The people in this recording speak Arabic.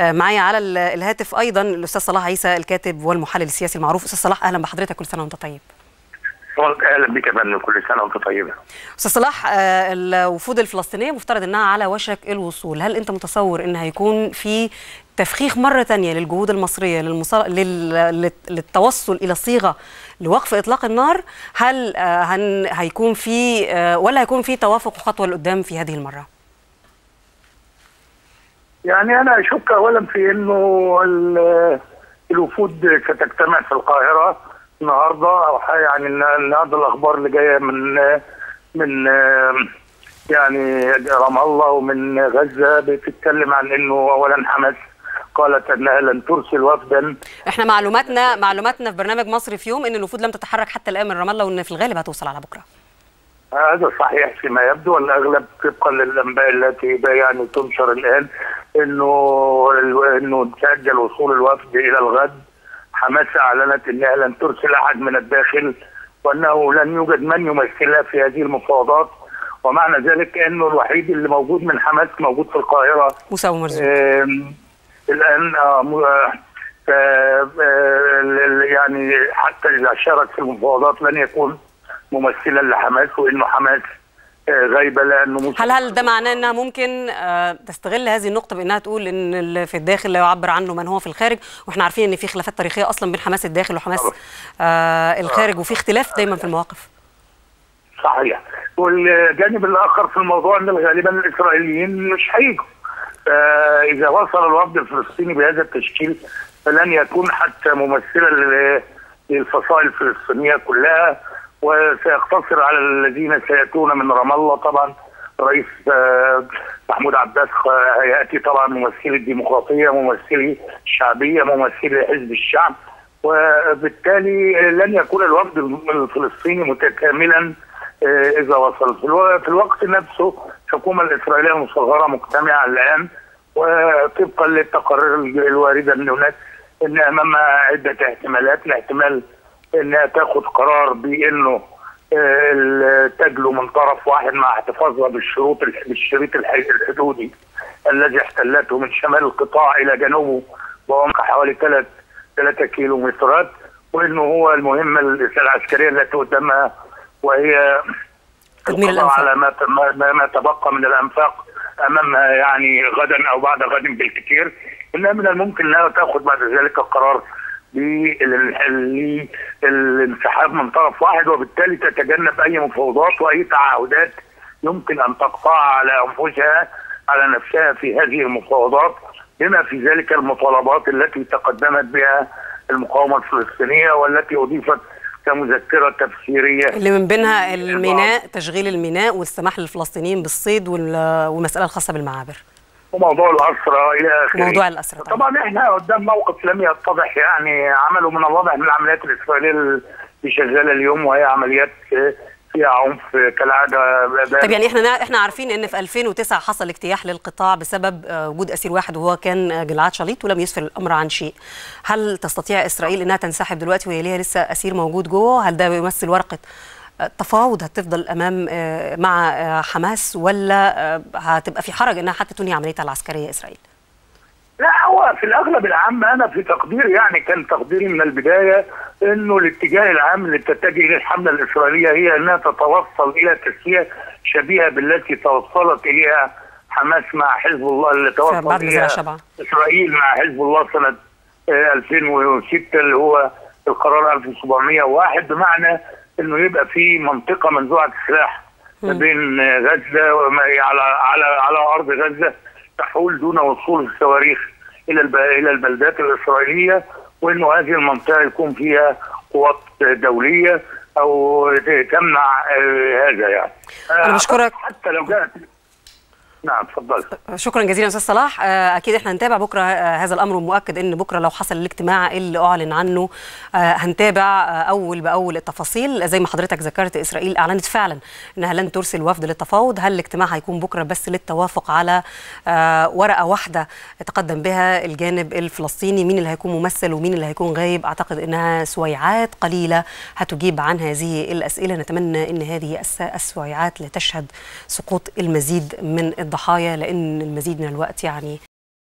معايا على الهاتف أيضا الأستاذ صلاح عيسى الكاتب والمحلل السياسي المعروف. أستاذ صلاح أهلا بحضرتك كل سنة وأنت طيب. أهلا بك يا فندم كل سنة وأنت طيبة. أستاذ صلاح الوفود الفلسطينية مفترض إنها على وشك الوصول. هل أنت متصور إن هيكون في تفخيخ مرة ثانية للجهود المصرية للمصال... لل... للتوصل إلى صيغة لوقف إطلاق النار؟ هل هن... هيكون في ولا هيكون في توافق وخطوة لقدام في هذه المرة؟ يعني أنا أشك اولا في إنه الوفود ستجتمع في القاهرة النهارده أو يعني النهارده الأخبار اللي جاية من من يعني رام الله ومن غزة بتتكلم عن إنه اولا حماس قالت إنها لن ترسل وفدا. إحنا معلوماتنا معلوماتنا في برنامج مصري في يوم إن الوفود لم تتحرك حتى الآن من رام الله وإن في الغالب هتوصل على بكرة. هذا صحيح فيما يبدو والأغلب طبقا للأنباء التي يعني تنشر الآن. إنه إنه تأجل وصول الوفد إلى الغد. حماس أعلنت انها لن ترسل أحد من الداخل وأنه لن يوجد من يمثلها في هذه المفاوضات. ومعنى ذلك إنه الوحيد اللي موجود من حماس موجود في القاهرة. موسى مرزوق. الآن يعني حتى إذا شارك في المفاوضات لن يكون ممثلا لحماس وإنه حماس غايبة لأنه هل هل ده معناه إنها ممكن تستغل هذه النقطة بإنها تقول إن اللي في الداخل لا يعبر عنه من هو في الخارج؟ وإحنا عارفين إن في خلافات تاريخية أصلا بين حماس الداخل وحماس آه الخارج وفي اختلاف دايما في المواقف. صحيح. والجانب الآخر في الموضوع إن غالبا الإسرائيليين مش هيجوا. إذا وصل الوفد الفلسطيني بهذا التشكيل فلن يكون حتى ممثلا للفصائل الفلسطينية كلها. وسيقتصر على الذين سيأتون من رام الله. طبعا الرئيس محمود عباس هيأتي طبعا ممثلي الديمقراطية ممثلي الشعبيه ممثلي حزب الشعب. وبالتالي لن يكون الوفد الفلسطيني متكاملا إذا وصل. في الوقت نفسه الحكومة الإسرائيلية المصغرة مجتمعه الآن وطبقا للتقارير الواردة من هناك إن امامها عدة احتمالات الاحتمال إنها تاخذ قرار بإنه تجلو من طرف واحد مع احتفاظها بالشروط بالشريط الحدودي الذي احتلته من شمال القطاع إلى جنوبه بعمق حوالي 3 3 كيلو مترات وإنه هو المهمه العسكرية التي قدامها وهي القضاء على ما ما تبقى من الأنفاق أمامها يعني غدا أو بعد غد بالكثير. إنها من الممكن إنها تأخذ بعد ذلك القرار للانسحاب من طرف واحد وبالتالي تتجنب أي مفاوضات وأي تعهدات يمكن أن تقطعها على أنفسها على نفسها في هذه المفاوضات بما في ذلك المطالبات التي تقدمت بها المقاومة الفلسطينية والتي أضيفت كمذكرة تفسيرية. اللي من بينها الميناء تشغيل الميناء والسماح للفلسطينيين بالصيد والمسألة الخاصة بالمعابر. وموضوع الاسرى إلى آخره. موضوع الاسرى طبعا. إحنا قدام موقف لم يتضح يعني عمله من الواضح من العمليات الاسرائيليه اللي شغالة اليوم وهي عمليات فيها عنف كالعادة. طب يعني إحنا إحنا عارفين إن في 2009 حصل اجتياح للقطاع بسبب وجود أسير واحد وهو كان جلعاد شليط ولم يسفر الأمر عن شيء. هل تستطيع إسرائيل إنها تنسحب دلوقتي وهي ليها لسه أسير موجود جوه؟ هل ده بيمثل ورقة تفاوض هتفضل أمام مع حماس ولا هتبقى في حرج إنها حتى تنهي عمليتها العسكرية إسرائيل؟ لا هو في الأغلب العام أنا في تقديري يعني كان تقديري من البداية إنه الاتجاه العام اللي تتجه إليه الحملة الإسرائيلية هي إنها تتوصل إلى تسوية شبيهة بالتي توصلت إليها حماس مع حزب الله اللي توصل إليها إسرائيل مع حزب الله سنة 2006 اللي هو القرار 1701 بمعنى إنه يبقى في منطقة منزوعه السلاح ما بين غزة على على على أرض غزة تحول دون وصول الصواريخ إلى إلى البلدات الإسرائيلية وإنه هذه المنطقة يكون فيها قوات دولية أو تمنع هذا يعني. أنا بشكرك. حتى لو جاءت نعم اتفضل شكرا جزيلا أستاذ صلاح. أكيد إحنا هنتابع بكرة هذا الأمر ومؤكد إن بكرة لو حصل الاجتماع اللي أعلن عنه هنتابع أول بأول التفاصيل. زي ما حضرتك ذكرت إسرائيل أعلنت فعلا إنها لن ترسل وفد للتفاوض. هل الاجتماع هيكون بكرة بس للتوافق على ورقة واحدة يتقدم بها الجانب الفلسطيني؟ مين اللي هيكون ممثل ومين اللي هيكون غايب؟ أعتقد إنها سويعات قليلة هتجيب عن هذه الأسئلة. نتمنى إن هذه السويعات لا تشهد سقوط المزيد من الضحايا لأن المزيد من الوقت يعني